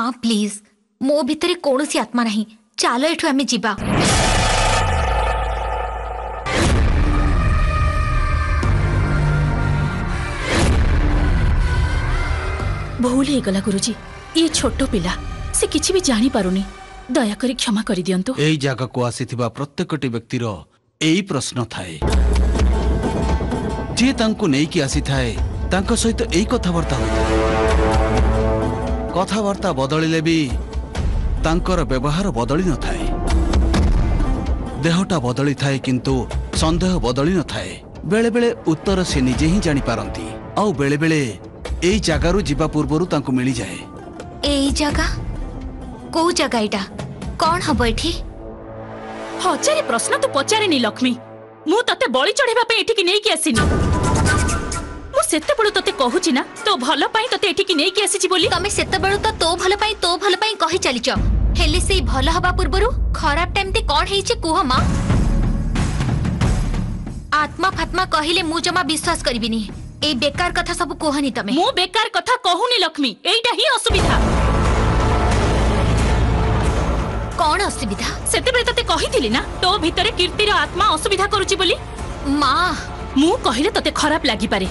माँ प्लीज मो भितर कौन सी आत्मा ना चल एठ आम जा गला गुरुजी ये छोट पा से किसी भी जान पार नहीं दयाक क्षमा कर दिं जगह को आसी प्रत्येक व्यक्तिर यही प्रश्न थाए जी नहीं आसी थाए सहित तो यही कथबार्ता होता है କଥାବାର୍ତ୍ତା ବଦଳିଲେ ବି ତାଙ୍କର ବ୍ୟବହାର ବଦଳି ନଥାଏ ଦେହଟା ବଦଳିଥାଏ କିନ୍ତୁ ସନ୍ଦେହ ବଦଳି ନଥାଏ ବେଳେବେଳେ ଉତ୍ତର ସେ ନିଜେ ହିଁ ଜାଣିପାରନ୍ତି ଆଉ ବେଳେବେଳେ ଏଇ ଜାଗାରୁ ଯିବା ପୂର୍ବରୁ ତାଙ୍କୁ ମିଳିଯାଏ ଏଇ ଜାଗା କୋଉ ଜାଗା ଏଇଟା କ'ଣ ହବ ଏଠି ହଜାରେ ପ୍ରଶ୍ନ ତୁ ପଚାରିନି ଲକ୍ଷ୍ମୀ ମୁଁ ତତେ ବଳି ଚଢ଼େଇବା ପାଇଁ ଏଠିକି ନେଇକି ଆସିନି ସେତେବେଳୁ ତତେ କହୁଛି ନା ତୋ ଭଲ ପାଇଁ ତତେ ଏଠିକି ନେଇକି ଆସିଛି ବୋଲି ତମେ ସେତେବେଳୁ ତ ତୋ ଭଲ ପାଇଁ ତୋ ଭଲ ପାଇଁ କହି ଚାଲିଛ ହେଲେ ସେଇ ଭଲ ହବା ପୂର୍ବରୁ ଖରାପଟା ଏମିତି କଣ ହେଇଛି କୁହ ମା ଆତ୍ମା ଫାତ୍ମା କହିଲେ ମୁଁ ଜମା ବିଶ୍ୱାସ କରିବିନି এই বেকার কথা সব কুহনি তুমি মু বেকার কথা কহুনি লক্ষ্মী এইটা হি অসুবিধা কোন অসুবিধা সেতেবেলে তোতে কহিছিলি না তো ভিতরে কীর্তির আত্মা অসুবিধা করুছি বলি মা মু কহিলে তোতে খারাপ লাগি পারে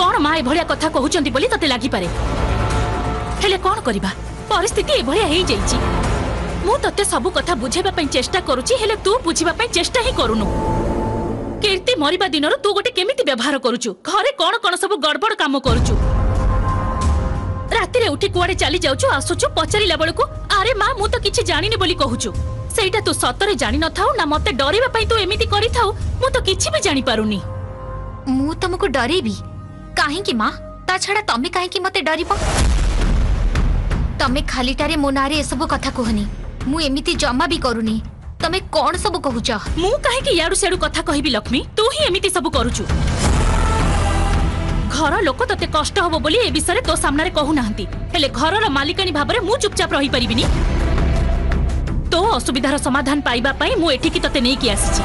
କ'ଣ ମା ଏଭଳିଆ କଥା କହୁଛନ୍ତି ବୋଲି ତତେ ଲାଗିପାରେ ହେଲେ କ'ଣ କରିବା ପରିସ୍ଥିତି ଏଭଳିଆ ହେଇଯାଇଛି ମୁଁ ତତେ ସବୁ କଥା ବୁଝାଇବା ପାଇଁ ଚେଷ୍ଟା କରୁଛି ହେଲେ ତୁ ବୁଝିବା ପାଇଁ ଚେଷ୍ଟା ହିଁ କରୁନୁ କୀର୍ତ୍ତି ମରିବା ଦିନରୁ ତୁ ଗୋଟେ କେମିତି ବ୍ୟବହାର କରୁଛୁ ଘରେ କ'ଣ କ'ଣ ସବୁ ଗଡ଼ବଡ଼ କାମ କରୁଛୁ ରାତିରେ ଉଠି କୁଆଡ଼େ ଚାଲି ଯାଉଛୁ ଆସୁଛୁ ପଚାରିଲା ବେଳକୁ ଆରେ ମା ମୁଁ ତ କିଛି ଜାଣିନି ବୋଲି କହୁଛୁ ସେଇଟା ତୁ ସତରେ ଜାଣିନଥାଉ ନା ମତେ ଡରିବା ପାଇଁ ତୁ ଏମିତି କରିଥାଉ ମୁଁ ତ କିଛି ବି ଜାଣିପାରୁନି ମୁଁ ତମକୁ ଡରେଇବି କାହିଁକି ମା ତା ଛଡ଼ା ତମେ କାହିଁକି ମତେ ଡରିବ ତମେ ଖାଲିଟାରେ ମୋ ନାଁରେ ଏସବୁ କଥା କୁହନି ମୁଁ ଏମିତି ଜମା ବି କରୁନି ତମେ କ'ଣ ସବୁ କହୁଛ ମୁଁ କାହିଁକି ଇଆଡ଼ୁ ସିଆଡ଼ୁ କଥା କହିବି ଲକ୍ଷ୍ମୀ ତୁ ହିଁ ଏମିତି ସବୁ କରୁଛୁ ଘର ଲୋକ ତତେ କଷ୍ଟ ହବ ବୋଲି ଏ ବିଷୟରେ ତୋ ସାମ୍ନାରେ କହୁନାହାନ୍ତି ହେଲେ ଘରର ମାଲିକାଣୀ ଭାବରେ ମୁଁ ଚୁପଚାପ ରହିପାରିବିନି ତୋ ଅସୁବିଧାର ସମାଧାନ ପାଇବା ପାଇଁ ମୁଁ ଏଠିକି ତତେ ନେଇକି ଆସିଛି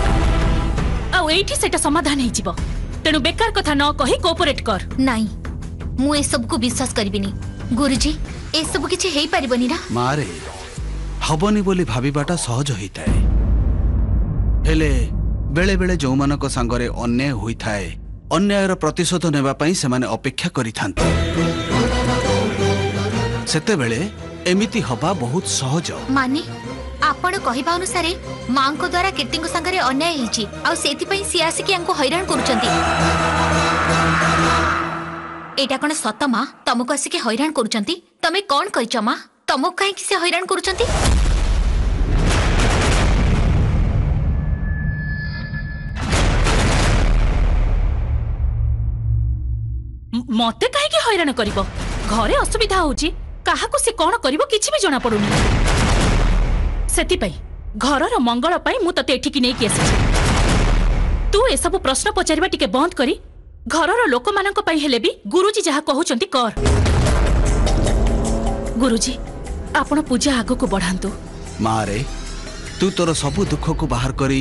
ଆଉ ଏଇଠି ସେଇଟା ସମାଧାନ ହେଇଯିବ তেণু বেকার কথা ন কহি কোঅপারেট কর নাই মু এসবকু বিশ্বাস করিবিনি গুরুজি এসবু কিছু হেই পারিবনি না মারে হবনি বলি ভাবিবাটা সহজ হইতায় ହେଲେ ବେଳେବେଳେ ଯେଉଁମାନଙ୍କ ସାଙ୍ଗରେ ଅନ୍ୟାୟ ହୋଇଥାଏ ଅନ୍ୟାୟର ପ୍ରତିଶୋଧ ନେବା ପାଇଁ ସେମାନେ ଅପେକ୍ଷା କରିଥାନ୍ତି ସେତେବେଳେ ଏମିତି ହବା ବହୁତ ସହଜ ମାନେ ଆପଣ କହିବା ଅନୁସାରେ ମାଙ୍କ ଦ୍ୱାରା କୀର୍ତ୍ତିଙ୍କ ସାଙ୍ଗରେ ଅନ୍ୟାୟ ହେଇଛି ଆଉ ସେଥିପାଇଁ ସିଏ ଆସିକି ଆଙ୍କୁ ହଇରାଣ କରୁଛନ୍ତି ଏଇଟା କଣ ସତ ମା ତମକୁ ଆସିକି ହଇରାଣ କରୁଛନ୍ତି ତମେ କଣ କହିଛ ମା ତମକୁ କାହିଁକି ସେ ହଇରାଣ କରୁଛନ୍ତି ମତେ କାହିଁକି ହଇରାଣ କରିବ ଘରେ ଅସୁବିଧା ହଉଛି କାହାକୁ ସେ କଣ କରିବ କିଛି ବି ଜଣାପଡ଼ୁନି ସେଥିପାଇଁ ଘରର ମଙ୍ଗଳ ପାଇଁ ମୁଁ ତତେ ଏଠିକି ନେଇକି ଆସିଛି ତୁ ଏସବୁ ପ୍ରଶ୍ନ ପଚାରିବା ଟିକେ ବନ୍ଦ କରି ଘରର ଲୋକମାନଙ୍କ ପାଇଁ ହେଲେ ବି ଗୁରୁଜୀ ଯାହା କହୁଛନ୍ତି କର ଗୁରୁଜୀ ଆପଣ ପୂଜା ଆଗକୁ ବଢ଼ାନ୍ତୁ ମାରେ ତୁ ତୋର ସବୁ ଦୁଃଖକୁ ବାହାର କରି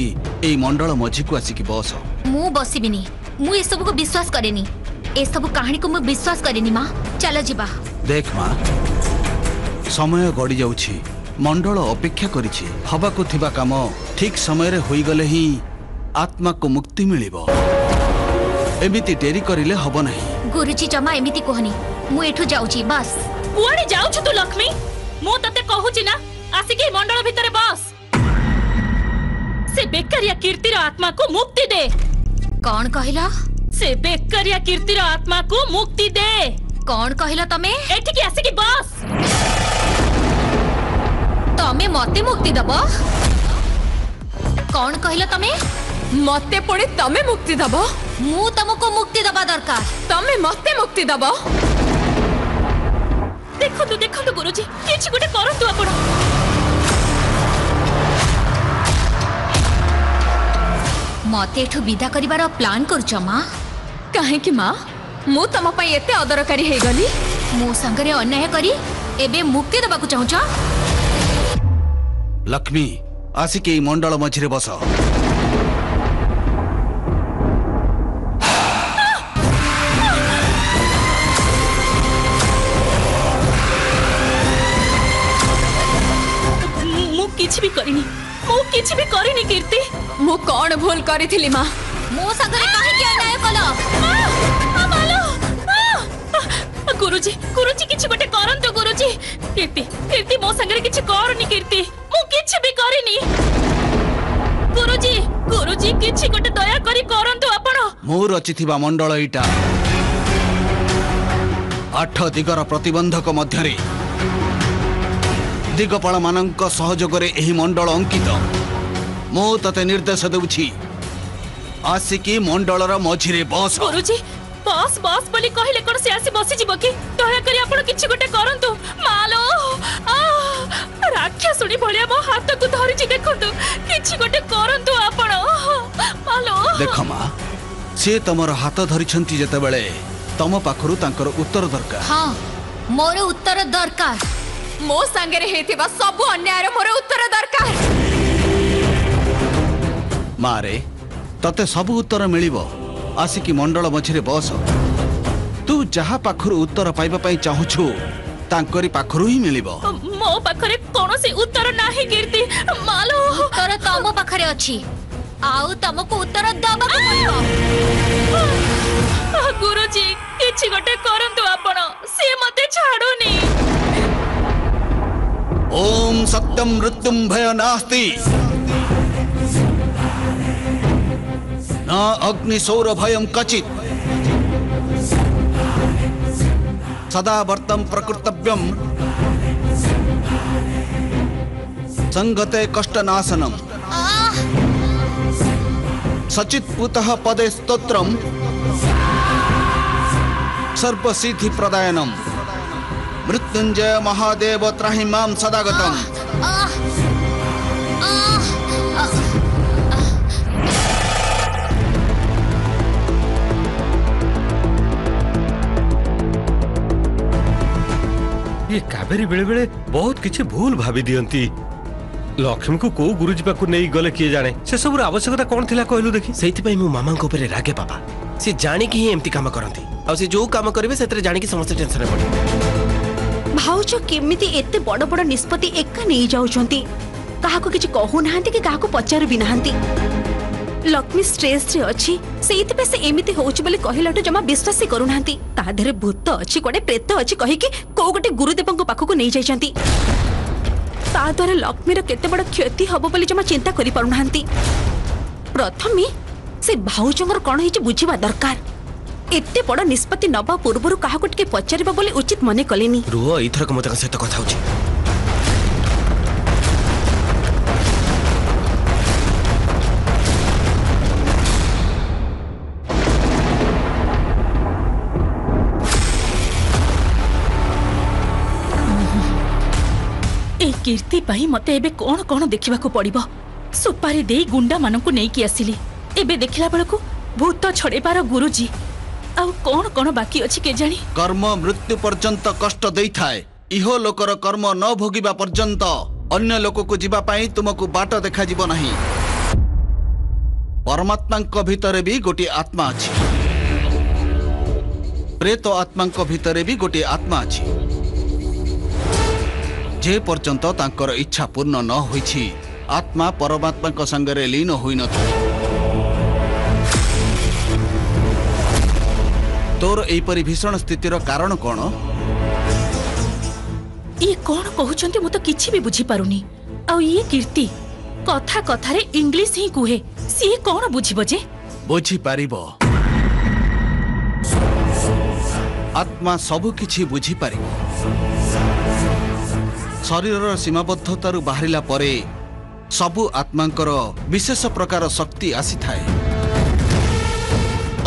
ଏଇ ମଣ୍ଡଳ ମଝିକୁ ଆସିକି ବସ ମୁଁ ବସିବିନି ମୁଁ ଏସବୁକୁ ବିଶ୍ୱାସ କରେନି ଏସବୁ କାହାଣୀକୁ ମୁଁ ବିଶ୍ୱାସ କରେନି ମା ଚାଲ ଯିବା ଦେଖ ମା ସମୟ ଗଡ଼ି ଯାଉଛି ମଣ୍ଡଳ ଅପେକ୍ଷା କରିଛି ହେବାକୁ ଥିବା କାମ ଠିକ୍ ସମୟରେ ହୋଇଗଲେ ହିଁ ଆତ୍ମାକୁ ମୁକ୍ତି ମିଳିବ ଏମିତି ଡେରି କରିଲେ ହବ ନାହିଁ ଗୁରୁଜୀ ଜମା ଏମିତି କୁହନି ମୁଁ ଏଠୁ ଯାଉଛି ବାସ୍ କୁଆଡ଼େ ଯାଉଛୁ ତୁ ଲକ୍ଷ୍ମୀ ମୁଁ ତତେ କହୁଛି ନା ଆସିକି ମଣ୍ଡଳ ଭିତରେ ବସ୍ ସେ ବେକାରିଆ କୀର୍ତ୍ତିର ଆତ୍ମାକୁ ମୁକ୍ତି ଦେ କଣ କହିଲ ସେ ବେକାରିଆ କୀର୍ତ୍ତିର ଆତ୍ମାକୁ ମୁକ୍ତି ଦେ କଣ କହିଲ ତମେ ଏଠିକି ଆସିକି ବସ୍ ତମେ ମତେ ମୁକ୍ତି ଦବ କଣ କହିଲ ତମେ ମତେ ପୁଣି ତମେ ମୁକ୍ତି ଦବ ମୁଁ ତମକୁ ମୁକ୍ତି ଦବା ଦରକାର ତମେ ମତେ ମୁକ୍ତି ଦବ ଦେଖନ୍ତୁ ଦେଖନ୍ତୁ ଗୁରୁଜୀ କିଛି ଗୋଟେ କରନ୍ତୁ ଆପଣ ମତେ ଏଠୁ ବିଦା କରିବାର ପ୍ଲାନ୍ କରୁଛ ମା କାହିଁକି ମା ମୁଁ ତମ ପାଇଁ ଏତେ ଅଦରକାରୀ ହେଇଗଲି ମୋ ସାଙ୍ଗରେ ଅନ୍ୟାୟ କରି ଏବେ ମୁକ୍ତି ଦେବାକୁ ଚାହୁଁଛ ଲକ୍ଷ୍ମୀ ଆସିକି ଏଇ ମଣ୍ଡଳ ମଝିରେ ବସ ମୁଁ କିଛି ବି କରିନି ମୁଁ କିଛି ବି କରିନି କୀର୍ତ୍ତି ମୁଁ କ'ଣ ଭୁଲ କରିଥିଲି ମା ମୋ ସାଙ୍ଗରେ କାହିଁକି ଅନ୍ୟାୟ କଲ ଗୁରୁଜୀ ଗୁରୁଜୀ କିଛି ଗୋଟେ କରନ୍ତୁ ଗୁରୁଜୀ କୀର୍ତ୍ତି କୀର୍ତ୍ତି ମୋ ସାଙ୍ଗରେ କିଛି କରନି କୀର୍ତ୍ତି কিছু ବି କରିନି ଗୁରୁଜୀ ଗୁରୁଜୀ କିଛି ଗୋଟେ ଦୟାକରି କରନ୍ତୁ ଆପଣ ମୁଁ ରଚିଥିବା ମଣ୍ଡଳ ଇଟା ଆଠ ଦିଗର ପ୍ରତିବନ୍ଧକ ମଧ୍ୟରେ ଦିଗପାଳମାନଙ୍କ ସହଯୋଗରେ ଏହି ମଣ୍ଡଳ ଅଙ୍କିତ ମୁଁ ତତେ ନିର୍ଦ୍ଦେଶ ଦେଉଛି ଆସିକି ମଣ୍ଡଳର ମଝିରେ ବସ ଗୁରୁଜୀ বস বস বলি কহিলে কোন সে আসি বসি যাব কি দয়া করি আপন কিছু গোটে করন্তু মালো রাক্ষসুনি ভলিয়া ହାତକୁ ଧରିଛି ଦେଖନ୍ତୁ କିଛି ଗୋଟେ କରନ୍ତୁ ଆପଣ ଦେଖ ମା ସେ ତମର ହାତ ସବୁ ଉତ୍ତର ମିଳିବ ଆସିକି ମଣ୍ଡଳ ମଝିରେ ବସ ତୁ ଯାହା ପାଖରୁ ଉତ୍ତର ପାଇବା ପାଇଁ ଚାହୁଁଛୁ ତାଙ୍କରି ପାଖରୁ ହିଁ ମିଳିବ ମୋ ପାଖରେ କୌଣସି ଉତ୍ତର ନାହିଁ କୀର୍ତ୍ତି ମାଲୋ ଉତ୍ତର ତମ ପାଖରେ ଅଛି ଆଉ ତମକୁ ଉତ୍ତର ଦବାକୁ ପଡ଼ିବ ଗୁରୁଜୀ କିଛି ଗୋଟେ କରନ୍ତୁ ଆପଣ ସିଏ ମୋତେ ଛାଡୁନି ଓମ୍ ସତ୍ୟମ୍ ମୃତ୍ୟୁମ୍ ଭୟ ନାସ୍ତି ନା ଅଗ୍ନି ସୌର ଭୟମ୍ କଚିତ୍ सदा वर्तम प्रकृतव्यम संगते कष्टनाशनम सचिपुत पदे स्त्र सर्वसिद्धि प्रदायनम मृत्युंजय महादेव त्राही माम सदागतम ये कावेरी बेले बेले बहुत किसी भूल भाभी दियंती लक्ष्मी को कौ गुरुजी पाक नहीं गले किए जाने से सब आवश्यकता कौन थी कहलु देखी से मामा रागे बाबा सी जाणी ही एमती कम करती जो कम करेंगे जाणी समस्त टेनसन पड़े भाज केमी बड़ बड़ निष्पत्ति एका नहीं जाऊँ कहू ना कि पचार भी नहांती ଲକ୍ଷ୍ମୀ ଷ୍ଟ୍ରେସ୍ରେ ଅଛି ସେଇଥିପାଇଁ ସେ ଏମିତି ହଉଛି ବୋଲି କହିଲାଠୁ ଜମା ବିଶ୍ୱାସ କରୁନାହାନ୍ତି ତା ଦେହରେ ଭୂତ ଅଛି କୁଆଡ଼େ ପ୍ରେତ ଅଛି କହିକି କୋଉ ଗୋଟେ ଗୁରୁଦେବଙ୍କ ପାଖକୁ ନେଇଯାଇଛନ୍ତି ତା ଦ୍ୱାରା ଲକ୍ଷ୍ମୀର କେତେ ବଡ଼ କ୍ଷତି ହବ ବୋଲି ଜମା ଚିନ୍ତା କରିପାରୁନାହାନ୍ତି ପ୍ରଥମେ ସେ ଭାଉଜଙ୍କର କ'ଣ ହେଇଛି ବୁଝିବା ଦରକାର ଏତେ ବଡ଼ ନିଷ୍ପତ୍ତି ନେବା ପୂର୍ବରୁ କାହାକୁ ଟିକେ ପଚାରିବା ବୋଲି ଉଚିତ ମନେ କଲେନି ରୁହ ଏଇଥରକ ମୋତେ ସହିତ କଥା ହେଉଛି কীর্তি পাই মতো এবে কোণ কোণ দেখা পড়ব সোপারে দিয়ে গুন্ডা মানুষ নেইকি আসিলি এবে দেখিলা বেড়ে ভূত ছড়াইবার গুরুজি ଆଉ କ'ଣ କ'ଣ ବାକି ଅଛି କେଜାଣି କର୍ମ ମୃତ୍ୟୁ ପର୍ଯ୍ୟନ୍ତ କଷ୍ଟ ଦେଇଥାଏ ଇହ ଲୋକର କର୍ମ ନ ଭୋଗିବା ପର୍ଯ୍ୟନ୍ତ ଅନ୍ୟ ଲୋକକୁ ଯିବା ପାଇଁ ତୁମକୁ ବାଟ ଦେଖାଯିବ ନାହିଁ ପରମାତ୍ମାଙ୍କ ଭିତରେ ବି ଗୋଟିଏ ଆତ୍ମା ଅଛି ପ୍ରେତ ଆତ୍ମାଙ୍କ ଭିତରେ ବି ଗୋଟିଏ ଆତ୍ମା ଅଛି যে পর্যন্ত তাঁকর ইচ্ছা পূর্ণ ন হয়েছি আত্মা পরমাত্মাঙ্ক সাঙ্গরে লীন হয়ে ন তোর এইপরি ভীষণ স্থিতির কারণ কোণ ই ইয়ে কোণ কুমার মু তো কিছু বি বুঝিপারুনি আয়ে কীর্তি কথা কথারে ইংলিশ হি কুহে সি কোণ বুঝিব যে বুঝিপারিব আত্মা সবু কিছু বুঝিপারিব ଶରୀରର ସୀମାବଦ୍ଧତାରୁ ବାହାରିଲା ପରେ ସବୁ ଆତ୍ମାଙ୍କର ବିଶେଷ ପ୍ରକାର ଶକ୍ତି ଆସିଥାଏ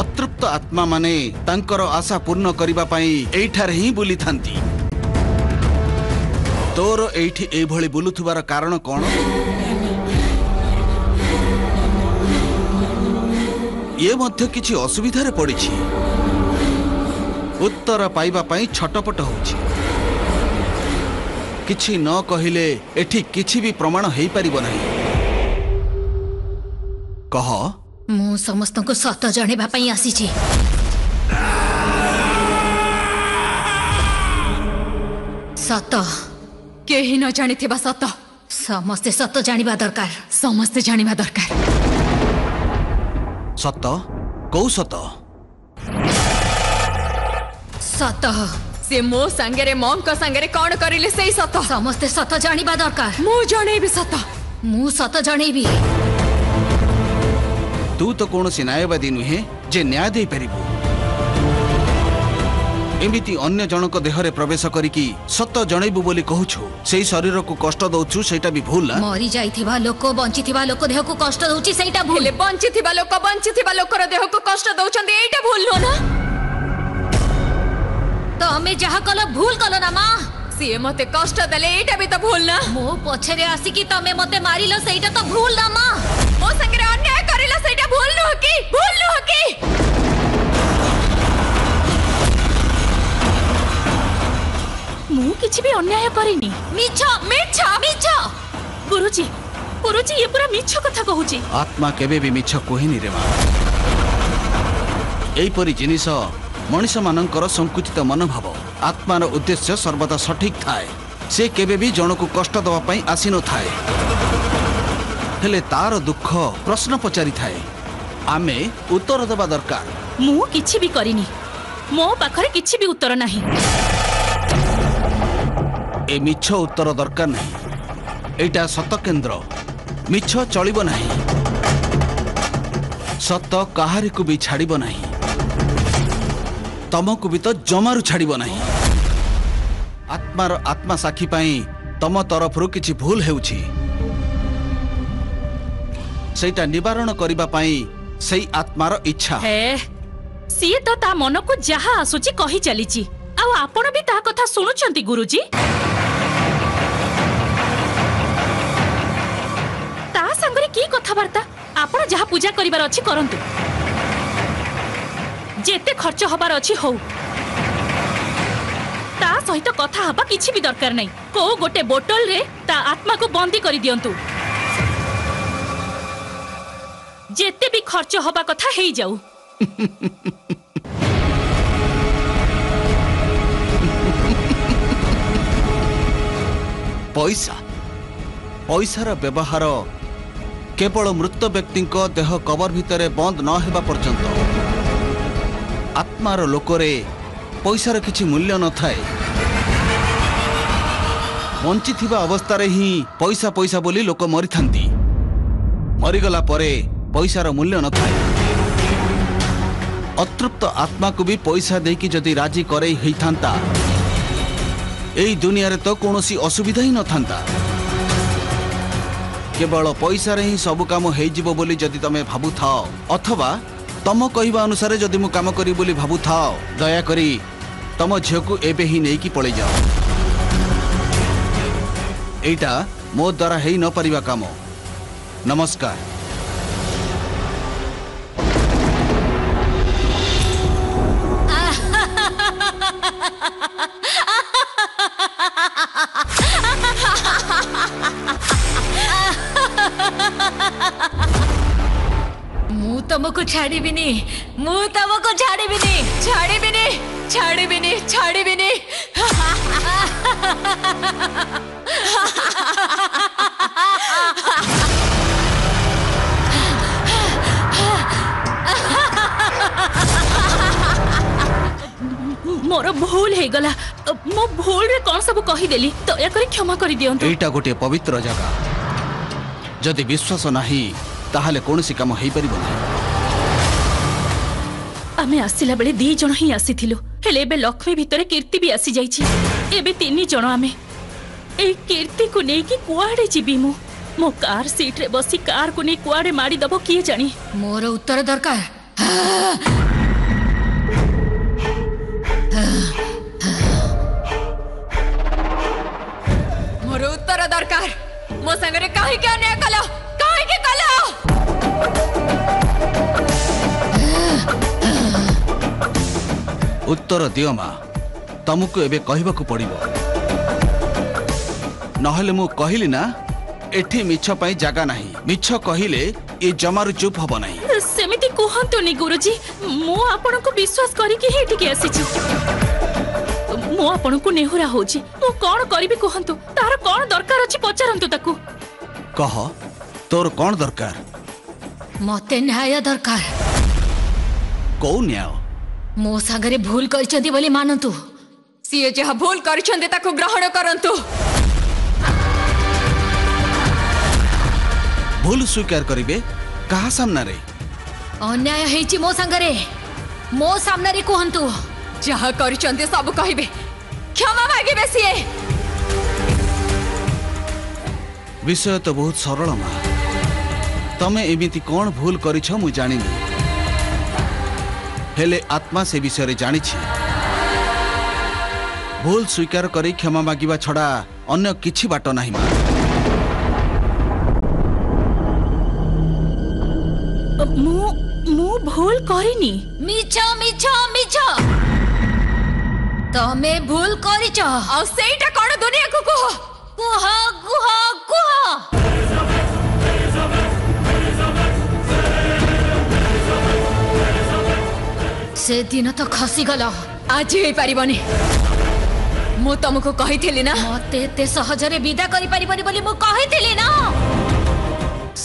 ଅତୃପ୍ତ ଆତ୍ମାମାନେ ତାଙ୍କର ଆଶା ପୂର୍ଣ୍ଣ କରିବା ପାଇଁ ଏଇଠାରେ ହିଁ ବୁଲିଥାନ୍ତି ତୋର ଏଇଠି ଏଇଭଳି ବୁଲୁଥିବାର କାରଣ କ'ଣ ଇଏ ମଧ୍ୟ କିଛି ଅସୁବିଧାରେ ପଡ଼ିଛି ଉତ୍ତର ପାଇବା ପାଇଁ ଛଟପଟ ହେଉଛି କିଛି ନ କହିଲେ ଏଠି କିଛି ବି ପ୍ରମାଣ ହେଇପାରିବ ନାହିଁ କହ ମୁଁ ସମସ୍ତଙ୍କୁ ସତ ଜଣେଇବା ପାଇଁ ଆସିଛି ସତ କେହି ନ ଜାଣିଥିବା ସତ ସମସ୍ତେ ସତ ଜାଣିବା ଦରକାର ସମସ୍ତେ ଜାଣିବା ଦରକାର ସତ କୋଉ ସତ ସତ ସେ ମୋ ସାଙ୍ଗରେ ମଙ୍କ ସାଙ୍ଗରେ କ'ଣ କରିଲେ ସେଇ ସତ ସମସ୍ତେ ସତ ଜାଣିବା ଦରକାର ମୁଁ ଜଣେଇବି ସତ ମୁଁ ସତ ଜଣେଇବି ତୁ ତ କୌଣସି ନ୍ୟାୟବାଦୀ ନୁହେଁ ଯେ ନ୍ୟାୟ ଦେଇପାରିବୁ ଏମିତି ଅନ୍ୟ ଜଣଙ୍କ ଦେହରେ ପ୍ରବେଶ କରିକି ସତ ଜଣେଇବୁ ବୋଲି କହୁଛୁ ସେଇ ଶରୀରକୁ କଷ୍ଟ ଦଉଛୁ ସେଇଟା ବି ଭୁଲ ମରି ଯାଇଥିବା ଲୋକ ବଞ୍ଚିଥିବା ଲୋକ ଦେହକୁ କଷ୍ଟ ଦଉଛି ସେଇଟା ଭୁଲ ବଞ୍ଚିଥିବା ଲୋକ ବଞ୍ଚିଥିବା ଲୋକର ଦେହକୁ କଷ୍ଟ ଦଉଛନ୍ତି ଏଇଟା ଭୁଲ ନୁହଁ ନା ତମେ ଯାହା କଲ ଭୁଲ କଲ ନା ମା ସିଏ ମତେ କଷ୍ଟ ଦେଲେ ଏଇଟା ବି ତ ଭୁଲ ନା ମୋ ପଛରେ ଆସିକି ତମେ ମତେ ମାରିଲ ସେଇଟା ତ ଭୁଲ ନା ମା ମୋ ସାଙ୍ଗରେ ଅନ୍ୟାୟ କରିଲ ସେଇଟା ଭୁଲ ନୁହଁ କି ଭୁଲ ନୁହଁ କି ମୁଁ କିଛି ବି ଅନ୍ୟାୟ କରିନି ମିଛ ମିଛ ମିଛ ଗୁରୁଜୀ ଗୁରୁଜୀ ଇଏ ପୁରା ମିଛ କଥା କହୁଛି ଆତ୍ମା କେବେ ବି ମିଛ କୁହେନି ରେ ମା ଏଇପରି ଜିନିଷ ମଣିଷମାନଙ୍କର ସଙ୍କୁଚିତ ମନୋଭାବ ଆତ୍ମାର ଉଦ୍ଦେଶ୍ୟ ସର୍ବଦା ସଠିକ୍ ଥାଏ ସେ କେବେ ବି ଜଣକୁ କଷ୍ଟ ଦେବା ପାଇଁ ଆସିନଥାଏ ହେଲେ ତାର ଦୁଃଖ ପ୍ରଶ୍ନ ପଚାରିଥାଏ ଆମେ ଉତ୍ତର ଦେବା ଦରକାର ମୁଁ କିଛି ବି କରିନି ମୋ ପାଖରେ କିଛି ବି ଉତ୍ତର ନାହିଁ ଏ ମିଛ ଉତ୍ତର ଦରକାର ନାହିଁ ଏଇଟା ସତ କେନ୍ଦ୍ର ମିଛ ଚଳିବ ନାହିଁ ସତ କାହାରିକୁ ବି ଛାଡ଼ିବ ନାହିଁ ତମକୁ ବି ତ ଜମାରୁ ଛାଡ଼ିବ ନାହିଁ ଆତ୍ମାର ଆତ୍ମା ସାକ୍ଷୀ ପାଇଁ ତମ ତରଫରୁ କିଛି ଭୁଲ ହେଉଛି ସେଇଟା ନିବାରଣ କରିବା ପାଇଁ ସେଇ ଆତ୍ମାର ଇଚ୍ଛା ସିଏ ତ ତା ମନକୁ ଯାହା ଆସୁଛି କହି ଚାଲିଛି ଆଉ ଆପଣ ବି ତାହା କଥା ଶୁଣୁଛନ୍ତି ଗୁରୁଜୀ ତା ସାଙ୍ଗରେ କି କଥାବାର୍ତ୍ତା ଆପଣ ଯାହା ପୂଜା କରିବାର ଅଛି କରନ୍ତୁ যেতে খরচ হবার অছি হউ তা সহিত কথা হবা কিছু বি দরকার নাই কো গোটে বোটল রে তা আত্মাকু বন্দি করি দিয়ন্তু যেতে বি খরচ হবা কথা হেই যাও পয়সা পয়সার ব্যবহার কেবল মৃত ବ୍ୟକ୍ତିଙ୍କ দেহ কবর ভিতরে বন্ধ ନ ହେବା পর্যন্ত ଆତ୍ମାର ଲୋକରେ ପଇସାର କିଛି ମୂଲ୍ୟ ନଥାଏ ବଞ୍ଚିଥିବା ଅବସ୍ଥାରେ ହିଁ ପଇସା ପଇସା ବୋଲି ଲୋକ ମରିଥାନ୍ତି ମରିଗଲା ପରେ ପଇସାର ମୂଲ୍ୟ ନଥାଏ ଅତୃପ୍ତ ଆତ୍ମାକୁ ବି ପଇସା ଦେଇକି ଯଦି ରାଜି କରେଇ ହେଇଥାନ୍ତା এই দুনিয়ারে তো কোণী অসুবিধা হি নথান্তা কেবল পয়সার হি সবু কাম হয়ে যাব বলে যদি তুমি ভাবু থাও অথবা ତମ କହିବା ଅନୁସାରେ ଯଦି ମୁଁ କାମ କରିବି ବୋଲି ଭାବୁଥାଅ ଦୟାକରି ତମ ଝିଅକୁ ଏବେ ହିଁ ନେଇକି ପଳେଇଯାଅ ଏଇଟା ମୋ ଦ୍ୱାରା ହେଇ ନପାରିବା କାମ ନମସ୍କାର को छाड़ी भी नहीं मु तव को छाड़ी भी नहीं छाड़ी भी नहीं छाड़ी भी नहीं छाड़ी भी नहीं मोर भूल है गला मो भूल रे कौन सब कहि देली दया करी क्षमा करी दियंतु एटा गोटे पवित्र जगह जदि विश्वास नाही ताहले कोनसी काम हेई परिबो नाही আমি আসিলা বেলে দুই জন হি আসিলু হলে এবে লক্ষ্মী ভিতরে কীর্তি বি আসি যাই এবে তিন জন আমি এই কীর্তি কু নেই কুয়াড়ে যাবি মু মো কার সিট্রে বসি কার কু নেই কুয়াড়ে মারি দেব কি জানি মোর উত্তর দরকার মোর উত্তর দরকার মো সাঙ্গরে কাহিকি অন্যায় কল কাহিকি কল ଉତ୍ତର ଦିଅ ମା ତମକୁ ଏବେ କହିବାକୁ ପଡ଼ିବ ନହେଲେ ମୁଁ କହିଲି ନା ଏଠି ମିଛ ପାଇଁ ଜାଗା ନାହିଁ ମିଛ କହିଲେ ଏ ଜମାରୁ ଚୁପ୍ ହବ ନାହିଁ ସେମିତି କୁହନ୍ତୁନି ଗୁରୁଜୀ ମୁଁ ଆପଣଙ୍କୁ ବିଶ୍ୱାସ କରିକି ହିଁ ଏଠିକି ଆସିଛି ମୁଁ ଆପଣଙ୍କୁ ନେହୁରା ହଉଛି ମୁଁ କ'ଣ କରିବି କୁହନ୍ତୁ ତାର କ'ଣ ଦରକାର ଅଛି ପଚାରନ୍ତୁ ତାକୁ କହ ତୋର କ'ଣ ଦରକାର ମୋତେ ନ୍ୟାୟ ଦରକାର କୋଉ ନ୍ୟାୟ मो सागरे भूल करछंती बोली मानंतु सी जे भूल करछंती ताको ग्रहण करंतु भूल स्वीकार करिवे कहा सामना रे अन्याय हेछि मो सागरे मो सामना रे कोहंतु जहा करछंती सब कहिबे क्षमा मांगिबे सीए विषय तो बहुत सरल मा तमे एमिति कोन भूल करिछ मु जानिनी ହେଲେ ଆତ୍ମା ସେ ବିଷୟରେ ଜାଣିଛି ଭୁଲ ସ୍ୱୀକାର କରି କ୍ଷମା ମାଗିବା ଛଡ଼ା ଅନ୍ୟ କିଛି ବାଟ ନାହିଁ ମା ମୁଁ ମୁଁ ଭୁଲ କରିନି ମିଛ ମିଛ ମିଛ ତମେ ଭୁଲ କରିଛ ଆଉ ସେଇଟା କଣ ଦୁନିଆକୁ କୁହ କୁହ କୁହ କୁହ সেদিন তো খসিগল আজ হইপারবনি মু তোমাকে কহিলি না মতো এতে সহজরে বিদা করে পারিবনি বলে মু কহিলি না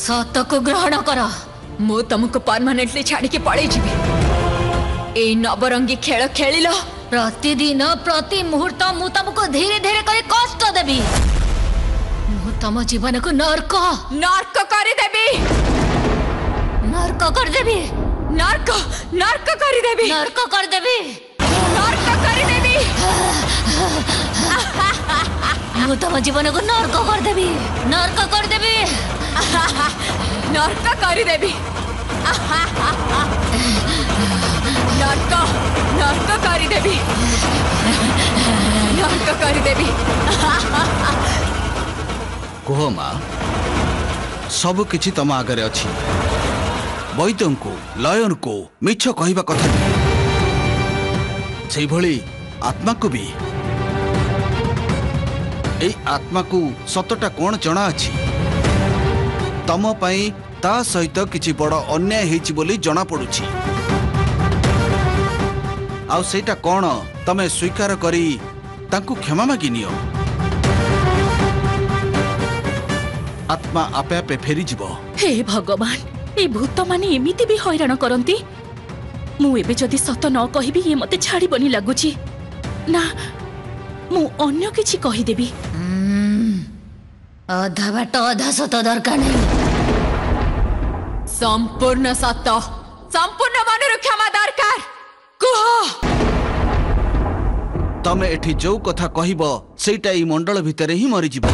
সতকু গ্রহণ কর মু তোমাকে পরমানেন্টলি ছাড়িকি পড়াই যাবি এই নবরঙ্গী খেল খেলিল প্রতিদিন প্রতি মুহূর্ত মু তোমাকে ধীরে ধীরে করে কষ্ট দেবি মু তোম জীবনকু নর্ক নর্ক করে দেবি নর্ক করে দেবি ನರ್ಕ ನರ್ಕ ಕರಿದೇವಿ ನರ್ಕ ಕರಿದೇವಿ ನರ್ಕ ಕರಿದೇವಿ ମୁଁ ତମ ଜୀବନକୁ ନର୍କ କରିଦେବି ନର୍କ କରିଦେବି ନର୍କ କରିଦେବି ନର୍କ ନର୍କ କରିଦେବି ନର୍କ କରିଦେବି କୁହ ମା ସବୁ କିଛି ତମ ଆଗରେ ଅଛି ବୈଦଙ୍କୁ ଲୟନ୍ଙ୍କୁ ମିଛ କହିବା କଥା ସେଇଭଳି ଆତ୍ମାକୁ ବି ଏଇ ଆତ୍ମାକୁ ସତଟା କ'ଣ ଜଣା ଅଛି ତମ ପାଇଁ ତା ସହିତ କିଛି ବଡ଼ ଅନ୍ୟାୟ ହେଇଛି ବୋଲି ଜଣାପଡ଼ୁଛି ଆଉ ସେଇଟା କ'ଣ ତମେ ସ୍ୱୀକାର କରି ତାଙ୍କୁ କ୍ଷମା ମାଗି ନିଅ ଆତ୍ମା ଆପେ ଆପେ ଫେରିଯିବ ହେ ଭଗବାନ এই ভূতମାନେ ଏମିତି ବି ହଇରାଣ କରନ୍ତି ମୁଁ ଏବେ ଯଦି ସତ ନ କହିବି ଇଏ ମୋତେ ଛାଡ଼ିବନି ଲାଗୁଛି ନା ମୁଁ ଅନ୍ୟ କିଛି କହିଦେବି ଅଧା ବାଟ ଅଧା ସତ ଦରକାର ନାହିଁ ସମ୍ପୂର୍ଣ୍ଣ ସତ ସମ୍ପୂର୍ଣ୍ଣ ମନରୁ କ୍ଷମା ଦରକାର କୁହ ତମେ ଏଠି ଯୋଉ କଥା କହିବ ସେଇଟା ଏଇ ମଣ୍ଡଳ ଭିତରେ ହିଁ ମରିଯିବ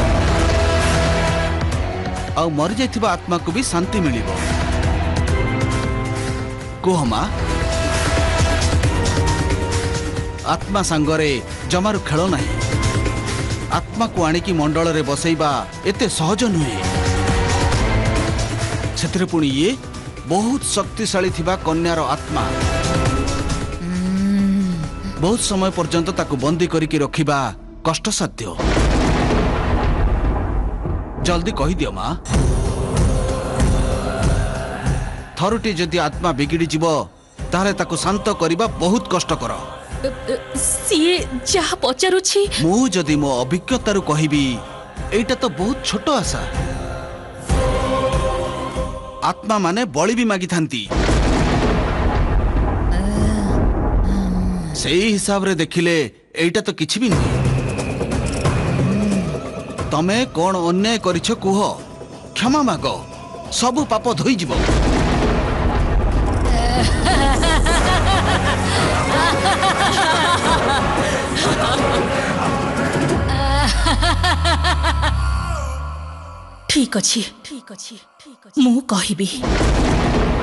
ଆଉ ମରିଯାଇଥିବା ଆତ୍ମାକୁ ବି ଶାନ୍ତି ମିଳିବ କୁହମା ଆତ୍ମା ସାଙ୍ଗରେ ଜମାରୁ ଖେଳ ନାହିଁ ଆତ୍ମାକୁ ଆଣିକି ମଣ୍ଡଳରେ ବସେଇବା ଏତେ ସହଜ ନୁହେଁ ସେଥିରେ ପୁଣି ଇଏ ବହୁତ ଶକ୍ତିଶାଳୀ ଥିବା କନ୍ୟାର ଆତ୍ମା ବହୁତ ସମୟ ପର୍ଯ୍ୟନ୍ତ ତାକୁ ବନ୍ଦୀ କରିକି ରଖିବା କଷ୍ଟସାଧ୍ୟ ଜଲ୍ଦି କହିଦିଅ ମା' ଥରୁଟି ଯଦି ଆତ୍ମା ବିଗିଡ଼ିଯିବ ତାହେଲେ ତାକୁ ଶାନ୍ତ କରିବା ବହୁତ କଷ୍ଟକର ସିଏ ଯାହା ପଚାରୁଛି ମୁଁ ଯଦି ମୋ ଅଭିଜ୍ଞତାରୁ କହିବି ଏଇଟା ତ ବହୁତ ଛୋଟ ଆଶା ଆତ୍ମାମାନେ ବଳି ବି ମାଗିଥାନ୍ତି ସେଇ ହିସାବରେ ଦେଖିଲେ ଏଇଟା ତ କିଛି ବି ନୁହେଁ ତମେ କ'ଣ ଅନ୍ୟାୟ କରିଛ କୁହ କ୍ଷମା ମାଗ ସବୁ ପାପ ଧୋଇଯିବ ଠିକ୍ ଅଛି ଠିକ୍ ଅଛି ମୁଁ କହିବି